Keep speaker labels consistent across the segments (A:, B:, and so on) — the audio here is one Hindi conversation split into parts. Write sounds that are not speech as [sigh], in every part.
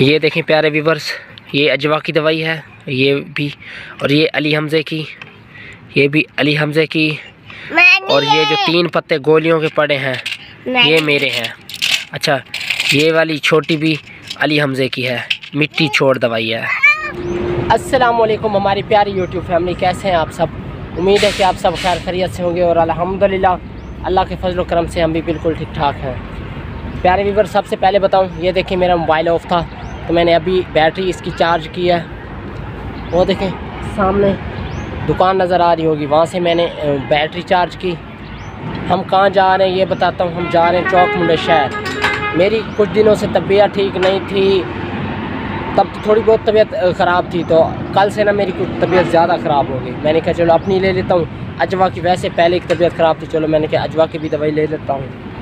A: ये देखें प्यारे व्यूवर्स ये अजवा की दवाई है ये भी और ये अली हमज़े की ये भी अली हमज़े की और ये जो तीन पत्ते गोलियों के पड़े हैं ये मेरे हैं। अच्छा ये वाली छोटी भी अली हमज़े की है मिट्टी छोड़ दवाई है। असलकुम हमारी प्यारी यूट्यूब फैमिली कैसे हैं आप सब? उम्मीद है कि आप सब खैर खरीत से होंगे और अलहमदिल्ला अल्लाह के फजल करम से हम भी बिल्कुल ठीक ठाक हैं। प्यारे वीवर सबसे पहले बताऊँ ये देखिए मेरा मोबाइल ऑफ़ था। तो मैंने अभी बैटरी इसकी चार्ज की है। वो देखें, सामने दुकान नज़र आ रही होगी। वहाँ से मैंने बैटरी चार्ज की। हम कहाँ जा रहे हैं ये बताता हूँ। हम जा रहे हैं चौक मुंडे शहर। मेरी कुछ दिनों से तबीयत ठीक नहीं थी। तब तो थोड़ी बहुत तबीयत ख़राब थी। तो कल से ना मेरी कुछ तबीयत ज़्यादा ख़राब हो गई। मैंने कहा, चलो अपनी ले लेता हूँ। अजवा की वैसे पहले की तबीयत ख़राब थी। चलो मैंने कहा, अजवा की भी दवाई ले लेता हूँ।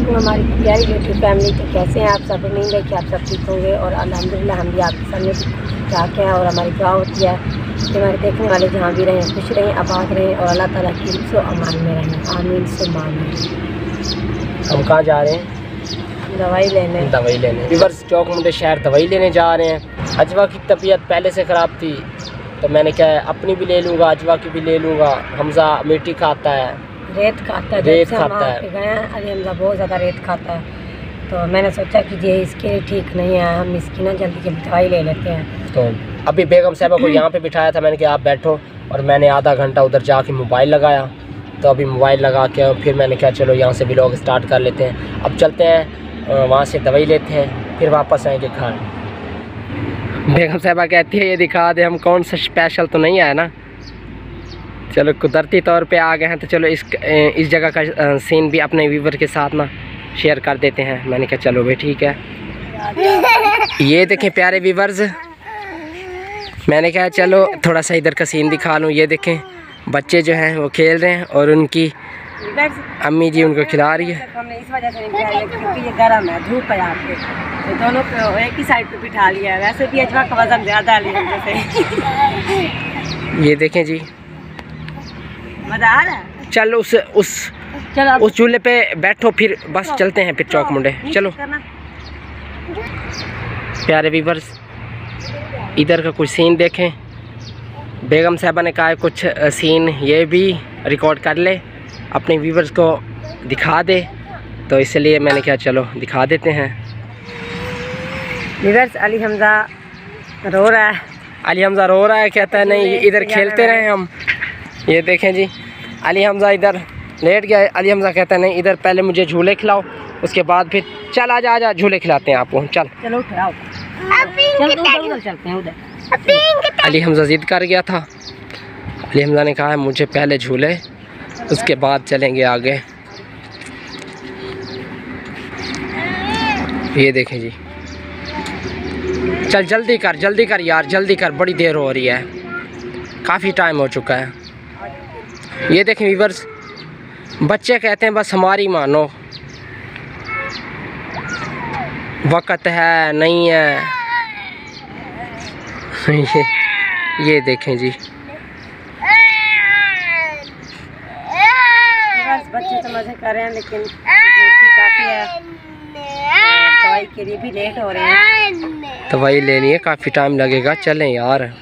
B: वालेकुम हमारी प्यारी यूट्यूब फैमिली तो कैसे हैं? आप सब उम्मीद है कि आप सब ठीक होंगे और अल्हम्दुलिल्लाह हम भी आपके सामने ठीक हैं और हमारी दुआ होती है कि हमारे देखने वाले जहाँ भी रहें खुश रहें आबाद रहें और अल्लाह ताला की सो अमान में रहें। आमीन से मामीन
A: हम कहाँ जा रहे हैं?
B: दवाई लेने।
A: दवाई लेने। रिवर्स चौक मुंडे शहर दवाई लेने जा रहे हैं। अजवा की तबीयत पहले से ख़राब थी तो मैंने क्या है अपनी भी ले लूँगा अजवा की भी ले लूँगा। हमजा मिट्टी खाता है।
B: रेत खाता है रेत खाता है। गए अली हमजा बहुत ज़्यादा रेत खाता है। तो मैंने सोचा कि ये इसके लिए ठीक नहीं है हम इसकी ना जल्दी जल्दी दवाई ले लेते हैं।
A: तो अभी बेगम साहबा को यहाँ पे बिठाया था मैंने कहा आप बैठो और मैंने आधा घंटा उधर जाके मोबाइल लगाया। तो अभी मोबाइल लगा के फिर मैंने कहा चलो यहाँ से ब्लॉग स्टार्ट कर लेते हैं। अब चलते हैं वहाँ से दवाई लेते हैं फिर वापस आएँगे घर बेगम साहबा कहती है ये दिखा दे हम कौन सा स्पेशल तो नहीं आया ना? चलो कुदरती तौर पे आ गए हैं तो चलो इस इस जगह का सीन भी अपने व्यूवर के साथ ना शेयर कर देते हैं। मैंने कहा चलो भाई ठीक है। ये देखें प्यारे व्यूवर्स मैंने कहा चलो थोड़ा सा इधर का सीन दिखा लूँ। ये देखें बच्चे जो हैं वो खेल रहे हैं और उनकी अम्मी जी उनको खिला रही है।
B: हमने इस वजह से क्योंकि ये गर्म है धूप है यहाँ पे। तो दोनों को एक ही साइड पे बिठा लिया है। वैसे भी अजवा का वज़न ज़्यादा है जैसे।
A: ये देखें जी चल उस उस
B: उस
A: चूल्हे पे बैठो फिर बस चलते हैं फिर चौक मुंडे। चलो। प्यारे व्यूवर्स इधर का कुछ सीन देखें। बेगम साहबा ने कहा है कुछ सीन ये भी रिकॉर्ड कर ले अपने व्यूवर्स को दिखा दे। तो इसलिए मैंने कहा चलो दिखा देते हैं।
B: रिवर्स अली हमजा रो रहा है।
A: अली हमजा रो रहा है कहता है नहीं इधर खेलते रहे हम। ये देखें जी अली हमजा इधर लेट गया अली हमजा कहता है नहीं इधर पहले मुझे झूले खिलाओ उसके बाद फिर चल आ जा आ जा झूले खिलाते हैं आपको चल।
B: चलो
A: अली हमजा ज़िद कर गया था। अली हमजा ने कहा है मुझे पहले झूले उसके बाद चलेंगे आगे। ये देखें जी। चल जल्दी कर जल्दी कर यार जल्दी कर बड़ी देर हो रही है। काफ़ी टाइम हो चुका है। ये देखें वीवर्स बच्चे कहते हैं बस हमारी मानो। वक़्त है नहीं है। ये ये देखें जी।
B: बच्चे तो मज़े कर रहे हैं लेकिन काफ़ी है। दवाई के लिए भी लेट हो रहे हैं।
A: दवाई लेनी है काफ़ी टाइम लगेगा। चलें यार।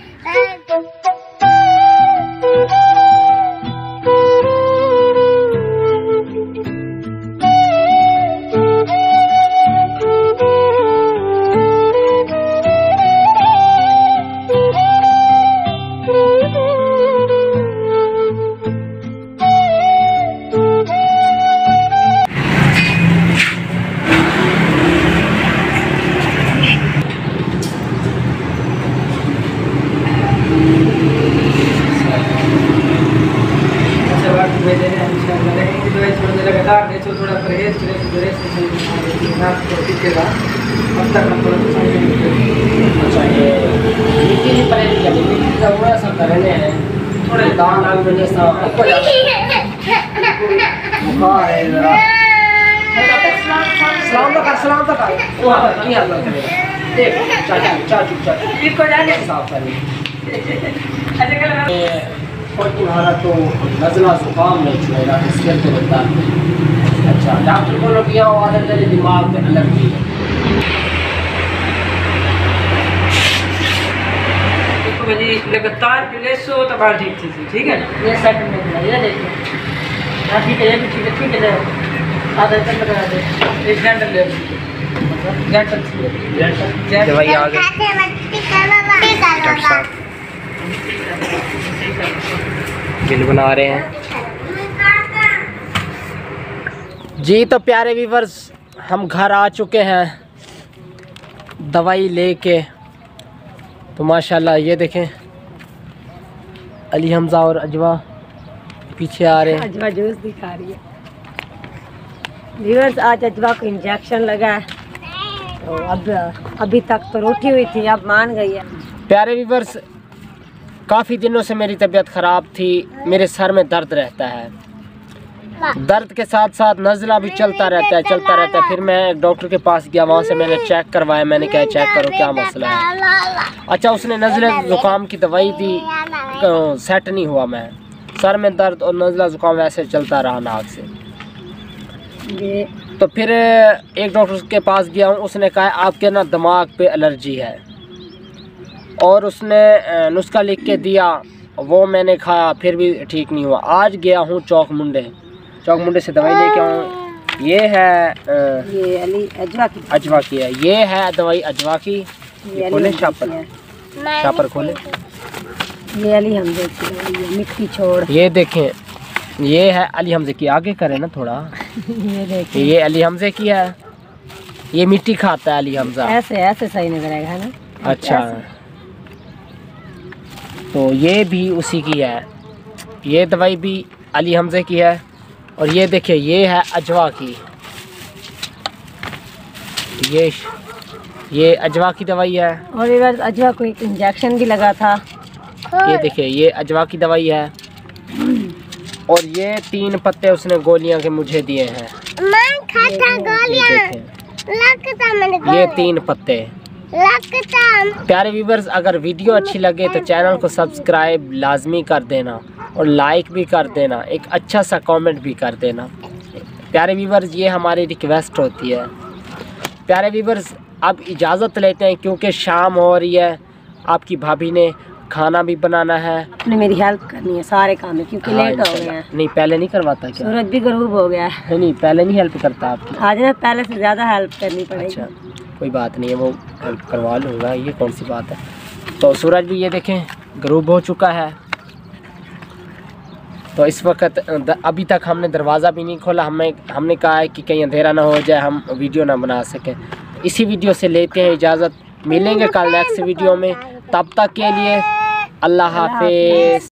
C: लगातार देखो थोड़ा परहेज करें तो परहेज से सही दिखेगा अब तक हम थोड़ा
A: मिट्टी नहीं पड़े जब मिट्टी का करने हैं।
C: थोड़े
A: दान बुखार है जरा। सलाम तो कर सलाम तो कर। वो नहीं करेगा देख चाचू चाचू चाचू। इनको जाने। साफ़ करेंगे
B: अच्छा कल
A: कोई तुम्हारा तो नजला जुकाम नहीं छुएगा इसके तो बता अच्छा डॉक्टर कि यहाँ वाले तेरे दिमाग में एलर्जी है।
C: देखो भाई लगातार पहले सो तो बाल ठीक थी ठीक है?
B: ये सेट में ये देखिए हाँ ठीक है ये भी ठीक है ठीक है आधा तक लगा दे।
C: एक डेंटल ले डेंटल दवाई आ गई
A: डॉक्टर साहब। बिल बना रहे हैं। जी तो प्यारे व्यूवर्स हम घर आ चुके हैं। दवाई लेके। तो माशाल्लाह ये देखें। अली हमज़ा और अजवा पीछे आ रहे हैं।
B: अजवा जूस दिखा रही है। व्यूअर्स आज अजवा को इंजेक्शन लगा है। तो अब अभी तक तो रोटी हुई थी अब मान गई है।
A: प्यारे व्यूवर्स काफ़ी दिनों से मेरी तबीयत ख़राब थी मेरे सर में दर्द रहता है। दर्द के साथ साथ नज़ला भी चलता रहता है चलता रहता है। फिर मैं एक डॉक्टर के पास गया वहाँ से मैंने चेक करवाया मैंने कहा चेक करो क्या मसला है? अच्छा उसने नज़ले ज़ुकाम की दवाई दी सेट नहीं हुआ मैं। सर में दर्द और नज़ला ज़ुकाम वैसे चलता रहा नाक से। तो फिर एक डॉक्टर के पास गया हूँ उसने कहा आपके ना दिमाग पे एलर्जी है। और उसने नुस्खा लिख के दिया वो मैंने खाया फिर भी ठीक नहीं हुआ। आज गया हूँ चौक मुंडे। चौक मुंडे से दवाई लेके आऊँ। ये है
B: ये अली अजवा की। अजवा
A: की है। ये है दवाई अजवा की।
B: ये खोले शापर। की
A: शापर खोले।
B: ये अली हमजे की मिट्टी छोड़।
A: ये देखें। ये है अली हमजे की आगे करें ना थोड़ा। [laughs]
B: ये देखिए ये
A: अली हमजे की है। ये मिट्टी खाता है अली हमजा
B: ऐसे ऐसे सही नज़र आएगा ना? अच्छा।
A: तो ये भी उसी की है। ये दवाई भी अली हमजे की है और ये देखिए ये है अजवा की। ये ये अजवा की दवाई है।
B: और ये बार अजवा को एक इंजेक्शन भी लगा था।
A: ये देखिए ये अजवा की दवाई है। और ये तीन पत्ते उसने गोलियाँ के मुझे दिए हैं।
C: मैं
A: ये देखें ये तीन पत्ते।
C: प्यारे
A: व्यूवर्स अगर वीडियो अच्छी लगे तो चैनल को सब्सक्राइब लाजमी कर देना और लाइक भी कर देना एक अच्छा सा कमेंट भी कर देना। प्यारे व्यूवर्स ये हमारी रिक्वेस्ट होती है। प्यारे व्यूवर्स अब इजाज़त लेते हैं क्योंकि शाम हो रही है। आपकी भाभी ने खाना भी बनाना है। आपने
B: मेरी हेल्प करनी है सारे काम में क्योंकि हाँ, लेट हो गए हैं।
A: नहीं पहले नहीं करवाता क्या?
B: सूरज भी गरूब हो गया है।
A: नहीं नहीं पहले नहीं हेल्प करता आपकी।
B: आज ना पहले से ज़्यादा हेल्प करनी पड़ेगी। अच्छा।
A: कोई बात नहीं है वो हेल्प करवा लूँगा ये कौन सी बात है? तो सूरज भी ये देखें गरूब हो चुका है। तो इस वक्त अभी तक हमने दरवाज़ा भी नहीं खोला हमें हमने कहा है कि कहीं अंधेरा ना हो जाए हम वीडियो ना बना सकें। इसी वीडियो से लेते हैं इजाज़त मिलेंगे कल नेक्स्ट वीडियो में। तब तक के लिए अल्लाह हाफिज़।